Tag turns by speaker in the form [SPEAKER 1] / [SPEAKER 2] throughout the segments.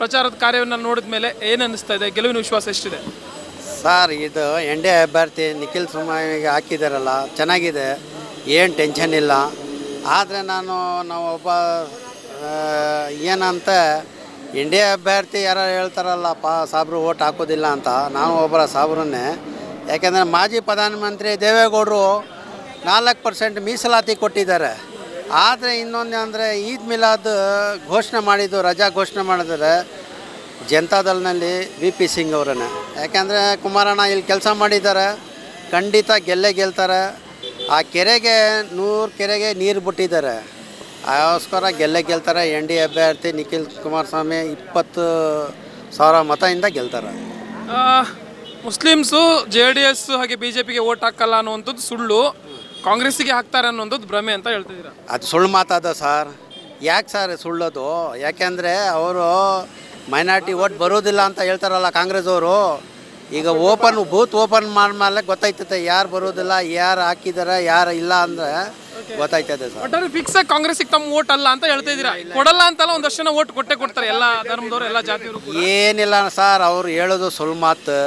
[SPEAKER 1] ಪ್ರಚಾರದ ಕಾರ್ಯವನ್ನು ನೋಡಿದ ಮೇಲೆ ಏನು ಅನಿಸ್ತಾ ಇದೆ? ಗೆಲುವಿನ ವಿಶ್ವಾಸ ಎಷ್ಟಿದೆ?
[SPEAKER 2] ಸರ್, ಇದು ಎನ್ ಡಿ ಅಭ್ಯರ್ಥಿ ನಿಖಿಲ್ ಸುಮಾಯಿಗೆ ಹಾಕಿದಾರಲ್ಲ, ಚೆನ್ನಾಗಿದೆ. ಏನು ಟೆನ್ಷನ್ ಇಲ್ಲ. ಆದರೆ ನಾನು, ನಾವು ಒಬ್ಬ ಏನಂತ, ಎನ್ ಡಿ ಅಭ್ಯರ್ಥಿ ಯಾರು ಹೇಳ್ತಾರಲ್ಲಪ್ಪ, ಸಾಬ್ರು ಓಟ್ ಹಾಕೋದಿಲ್ಲ ಅಂತ. ನಾನು ಒಬ್ಬರ ಸಾಬ್ರನ್ನೇ. ಯಾಕೆಂದರೆ ಮಾಜಿ ಪ್ರಧಾನಮಂತ್ರಿ ದೇವೇಗೌಡರು ನಾಲ್ಕು ಪರ್ಸೆಂಟ್ ಮೀಸಲಾತಿ ಕೊಟ್ಟಿದ್ದಾರೆ. ಆದರೆ ಇನ್ನೊಂದು ಅಂದರೆ ಈದ್ ಮಿಲಾದ್ ಘೋಷಣೆ ಮಾಡಿದ್ದು, ರಜಾ ಘೋಷಣೆ ಮಾಡಿದರೆ ಜನತಾದಳ್ನಲ್ಲಿ ವಿ ಪಿ ಸಿಂಗ್ ಅವರನ್ನೇ. ಯಾಕೆಂದರೆ ಕುಮಾರಣ್ಣ ಇಲ್ಲಿ ಕೆಲಸ ಮಾಡಿದ್ದಾರೆ, ಖಂಡಿತ ಗೆಲ್ಲೇ ಗೆಲ್ತಾರೆ. ಆ ಕೆರೆಗೆ ನೂರು ಕೆರೆಗೆ ನೀರು ಬಿಟ್ಟಿದ್ದಾರೆ. ಅದಕ್ಕೋಸ್ಕರ ಗೆಲ್ಲೇ ಗೆಲ್ತಾರೆ. ಎನ್ ಡಿ ಅಭ್ಯರ್ಥಿ ನಿಖಿಲ್ ಕುಮಾರಸ್ವಾಮಿ ಇಪ್ಪತ್ತು ಸಾವಿರ ಮತದಿಂದ ಗೆಲ್ತಾರೆ.
[SPEAKER 1] ಮುಸ್ಲಿಮ್ಸು, ಜೆ ಡಿ ಎಸ್ ಹಾಗೆ ಬಿ ಜೆ ಪಿಗೆ ಓಟ್ ಹಾಕಲ್ಲ ಅನ್ನುವಂಥದ್ದು ಸುಳ್ಳು. ಕಾಂಗ್ರೆಸ್ಸಿಗೆ ಹಾಕ್ತಾರೆ ಅನ್ನೋದು ಭ್ರಮೆ ಅಂತ ಹೇಳ್ತಿದ್ದೀರಾ?
[SPEAKER 2] ಅದು ಸುಳ್ಳು ಮಾತಾದ ಸರ್. ಯಾಕೆ ಸರ್ ಸುಳ್ಳೋದು? ಯಾಕೆಂದರೆ ಅವರು ಮೈನಾರಿಟಿ ಓಟ್ ಬರೋದಿಲ್ಲ ಅಂತ ಹೇಳ್ತಾರಲ್ಲ ಕಾಂಗ್ರೆಸ್ ಅವರು ಈಗ ಓಪನ್ ಬೂತ್ ಓಪನ್ ಮಾಡ್ಮೇಲೆ ಗೊತ್ತಾಯ್ತದೆ ಯಾರು ಬರೋದಿಲ್ಲ ಯಾರು ಹಾಕಿದಾರೆ ಯಾರು ಇಲ್ಲ ಅಂದರೆ ಗೊತ್ತಾಯ್ತದೆ ಸರ್.
[SPEAKER 1] ಒಟ್ಟಾರೆ ಫಿಕ್ಸ್ ಆಗಿ ಕಾಂಗ್ರೆಸ್ಸಿಗೆ ತಮ್ಮ ಓಟ್ ಅಲ್ಲ ಅಂತ ಹೇಳ್ತಾ ಇದ್ದೀರಾ ಕೊಡಲ್ಲ ಅಂತಲ್ಲ ಒಂದಷ್ಟು ಜನ ಓಟ್ ಕೊಟ್ಟೆ ಕೊಡ್ತಾರೆ ಎಲ್ಲ ಧರ್ಮದವರು ಎಲ್ಲ ಜಾತಿಯವರು.
[SPEAKER 2] ಏನಿಲ್ಲ ಸರ್ ಅವ್ರು ಹೇಳೋದು ಸುಳ್ಳು ಮಾತು.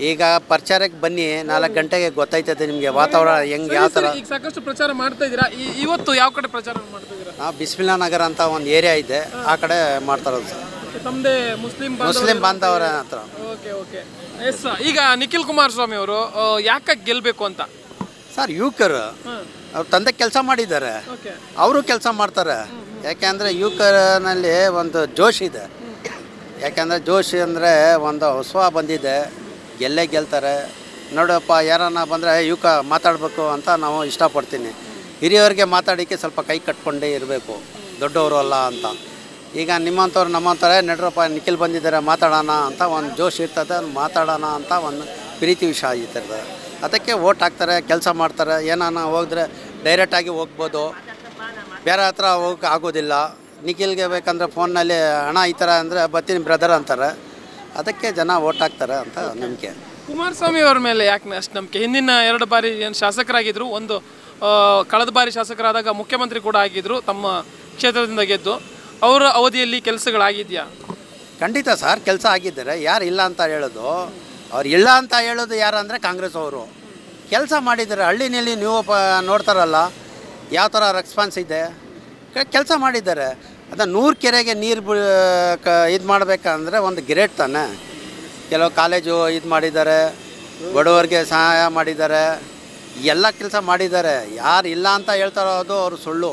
[SPEAKER 2] ಈಗ ಪ್ರಚಾರಕ್ಕೆ ಬನ್ನಿ ನಾಲ್ಕು ಗಂಟೆಗೆ ಗೊತ್ತಾಯ್ತದೆ ನಿಮಗೆ ವಾತಾವರಣ ಹೆಂಗೆ ಯಾವ ಥರ
[SPEAKER 1] ಈಗ ಸಾಕಷ್ಟು ಪ್ರಚಾರ ಮಾಡ್ತಾ ಇದ್ದೀರಾ? ಈ- ಇವತ್ತು ಯಾವ ಕಡೆ ಪ್ರಚಾರ ಮಾಡ್ತಾ ಇದ್ದೀರಾ?
[SPEAKER 2] ನಾವು ಬಿಸ್ಮಿಲ್ಲಾ ನಗರ ಅಂತ ಒಂದು ಏರಿಯಾ ಇದೆ ಆ ಕಡೆ ಮಾಡ್ತಾರೋದು ಸರ್.
[SPEAKER 1] ತಮ್ಮದೇ ಮುಸ್ಲಿಂ
[SPEAKER 2] ಮುಸ್ಲಿಂ ಬಾಂಧವರ ಹತ್ರ.
[SPEAKER 1] Okay okay. ಎಸ್ ಈಗ ನಿಖಿಲ್ ಕುಮಾರಸ್ವಾಮಿ ಅವರು ಯಾಕೆ ಗೆಲ್ಬೇಕು ಅಂತ?
[SPEAKER 2] ಸರ್ ಯುವಕರು ಅವ್ರ ತಂದೆ ಕೆಲಸ ಮಾಡಿದ್ದಾರೆ.
[SPEAKER 1] ಓಕೆ.
[SPEAKER 2] ಅವರು ಕೆಲಸ ಮಾಡ್ತಾರೆ. ಯಾಕೆಂದರೆ ಯುವಕರಲ್ಲಿ ಒಂದು ಜೋಶ್ ಇದೆ. ಯಾಕೆಂದರೆ ಜೋಶ್ ಅಂದರೆ ಒಂದು ಹೊಸ ಬಂದಿದೆ. ಗೆಲ್ಲೇ ಗೆಲ್ತಾರೆ. ನೋಡಪ್ಪ, ಯಾರನ್ನ ಬಂದರೆ ಯುವಕ, ಮಾತಾಡಬೇಕು ಅಂತ ನಾವು ಇಷ್ಟಪಡ್ತೀನಿ. ಹಿರಿಯವ್ರಿಗೆ ಮಾತಾಡೋಕ್ಕೆ ಸ್ವಲ್ಪ ಕೈ ಕಟ್ಕೊಂಡೇ ಇರಬೇಕು. ದೊಡ್ಡವರು ಅಲ್ಲ ಅಂತ. ಈಗ ನಿಮ್ಮಂಥವ್ರು ನಮ್ಮಂಥವ್ರೆ, ನಡ್ರಪ್ಪ, ನಿಖಿಲ್ ಬಂದಿದ್ದಾರೆ, ಮಾತಾಡೋಣ ಅಂತ ಒಂದು ಜೋಶ್ ಇರ್ತದೆ, ಮಾತಾಡೋಣ ಅಂತ ಒಂದು ಪ್ರೀತಿ ವಿಷಯ ಆಗಿರ್ತದೆ ಅದಕ್ಕೆ ಓಟ್ ಹಾಕ್ತಾರೆ, ಕೆಲಸ ಮಾಡ್ತಾರೆ. ಏನಾನ ಹೋದ್ರೆ ಡೈರೆಕ್ಟಾಗಿ ಹೋಗ್ಬೋದು. ಬೇರೆ ಹತ್ರ ಹೋಗಕ್ಕೆ ಆಗೋದಿಲ್ಲ. ನಿಖಿಲ್ಗೆ ಬೇಕಂದ್ರೆ ಫೋನಲ್ಲಿ ಹಣ ಈ ಥರ ಅಂದರೆ ಬರ್ತೀನಿ, ಬ್ರದರ್ ಅಂತಾರೆ. ಅದಕ್ಕೆ ಜನ ಓಟ್ ಹಾಕ್ತಾರೆ ಅಂತ ನಂಬಿಕೆ.
[SPEAKER 1] ಕುಮಾರಸ್ವಾಮಿ ಅವರ ಮೇಲೆ ಯಾಕೆ ಅಷ್ಟು ನಂಬಿಕೆ? ಹಿಂದಿನ ಎರಡು ಬಾರಿ ಏನು ಶಾಸಕರಾಗಿದ್ದರು ಒಂದು ಕಳೆದ ಬಾರಿ ಶಾಸಕರಾದಾಗ ಮುಖ್ಯಮಂತ್ರಿ ಕೂಡ ಆಗಿದ್ದರು ತಮ್ಮ ಕ್ಷೇತ್ರದಿಂದ ಗೆದ್ದು. ಅವರ ಅವಧಿಯಲ್ಲಿ ಕೆಲಸಗಳಾಗಿದೆಯಾ?
[SPEAKER 2] ಖಂಡಿತ ಸರ್ ಕೆಲಸ ಆಗಿದ್ದಾರೆ. ಯಾರು ಇಲ್ಲ ಅಂತ ಹೇಳೋದು ಅವ್ರು ಇಲ್ಲ ಅಂತ ಹೇಳೋದು ಯಾರು ಅಂದರೆ ಕಾಂಗ್ರೆಸ್ ಅವರು. ಕೆಲಸ ಮಾಡಿದ್ದಾರೆ. ಹಳ್ಳಿನಲ್ಲಿ ನೀವು ಪ ನೋಡ್ತಾರಲ್ಲ ಯಾವ ಥರ ರೆಸ್ಪಾನ್ಸ್ ಇದೆ. ಕೆಲಸ ಮಾಡಿದ್ದಾರೆ. ಅದ ನೂರು ಕೆರೆಗೆ ನೀರು ಕ, ಇದು ಮಾಡಬೇಕಂದ್ರೆ ಒಂದು ಗ್ರೇಟ್ ತಾನೆ. ಕೆಲವು ಕಾಲೇಜು ಇದು ಮಾಡಿದ್ದಾರೆ, ಬಡವರಿಗೆ ಸಹಾಯ ಮಾಡಿದ್ದಾರೆ, ಎಲ್ಲ ಕೆಲಸ ಮಾಡಿದ್ದಾರೆ. ಯಾರು ಇಲ್ಲ ಅಂತ ಹೇಳ್ತಾರೋ ಅದು ಅವರು ಸುಳ್ಳು.